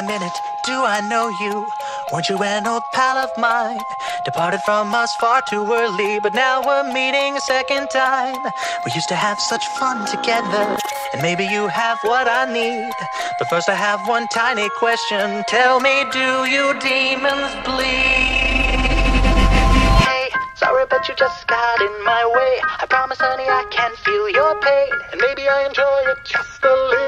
a minute, do I know you? Weren't you an old pal of mine? Departed from us far too early, but now we're meeting a second time. We used to have such fun together, and maybe you have what I need. But first, I have one tiny question. Tell me, do you demons bleed? Hey, sorry, but you just got in my way. I promise, honey, I can feel your pain, and maybe I enjoy it just a little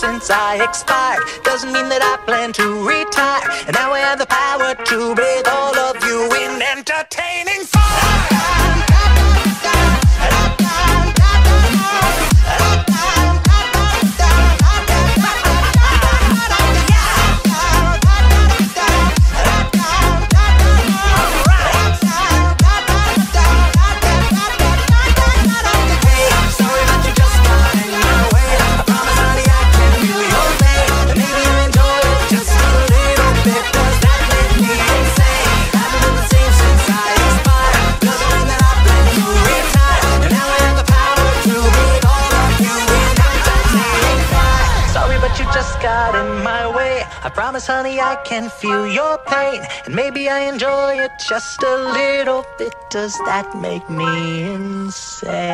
since I expired. Doesn't mean that I plan to retire. And now I have the power to breathe all of you in entertaining fire. Just got in my way. I promise, honey, I can feel your pain. And maybe I enjoy it just a little bit. Does that make me insane?